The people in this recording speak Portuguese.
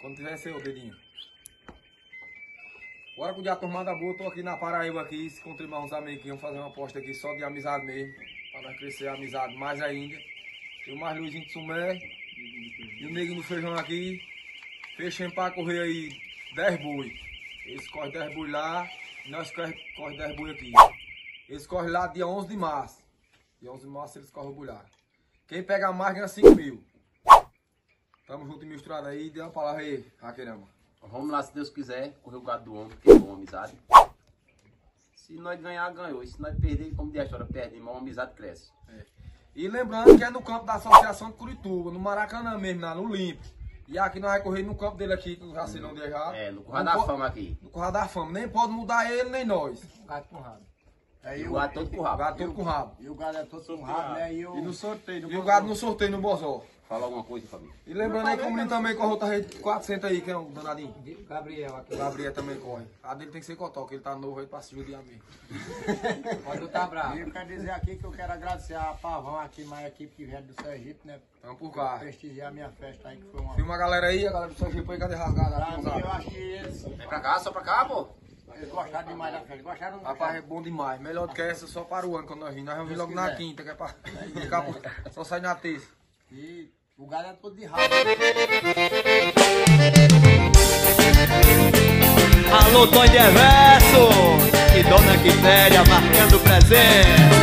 Quando tiver seu dedinho. Bora cuidar a turmada boa, tô aqui na Paraíba aqui, se encontrei uns amiguinhos, fazer uma aposta aqui só de amizade mesmo, para crescer a amizade mais ainda. O mais Luizinho de Sumé e o neguinho do feijão aqui, fechando para correr aí 10 boi. Eles correm 10 boi lá, e nós correm corre 10 boi aqui. Eles correm lá dia 11 de março. Dia 11 de março eles correm o boi lá. Quem pega mais ganha 5 mil. Tamo junto e misturado aí, dê uma palavra aí, Raquerama. Vamos lá, se Deus quiser, correr o gado do homem, que é bom, amizade. Se nós ganhar, ganhou. E se nós perder, como de a história perde, irmão, a amizade cresce. E lembrando que é no campo da Associação de Curituba, no Maracanã mesmo, lá no Limpo. E aqui nós vamos correr no campo dele aqui, no Racilão de já. É, no Curral Não da po- Fama aqui. No Curral da Fama. Nem pode mudar ele, nem nós. Gato com rabo. E o gado todo com rabo. Gato todo com rabo. E o gado é todo com rabo, né? E o... E no sorteio, E o gado no sorteio no Bozó. Fala alguma coisa, família. E lembrando aí que o menino também corre outra rede 400 aí, que é um danadinho. Gabriel aqui. O Gabriel também corre. A dele tem que ser cotó, que ele tá novo aí pra se judiar mesmo. Pode tá bravo. E eu quero dizer aqui que eu quero agradecer a Pavão aqui, mais a equipe que veio do Sergipe, né? Vamos por cá. Prestigiar a minha festa aí, que foi uma. Filma a galera aí, a galera do Sergipe aí, cadê rasgada? Pra mim, eu acho que eles, Vem pra cá, só pra cá, pô. eles gostaram demais da festa. Gostaram do Rapaz, é bom demais. Melhor do que essa só para o ano quando nós vimos. Nós vamos vir logo na quiser. quinta, que é pra ficar por... Só sai na terça. E o gado é todo de rabo. Alô, Tom de Everson e Dona Quitéria marcando presença.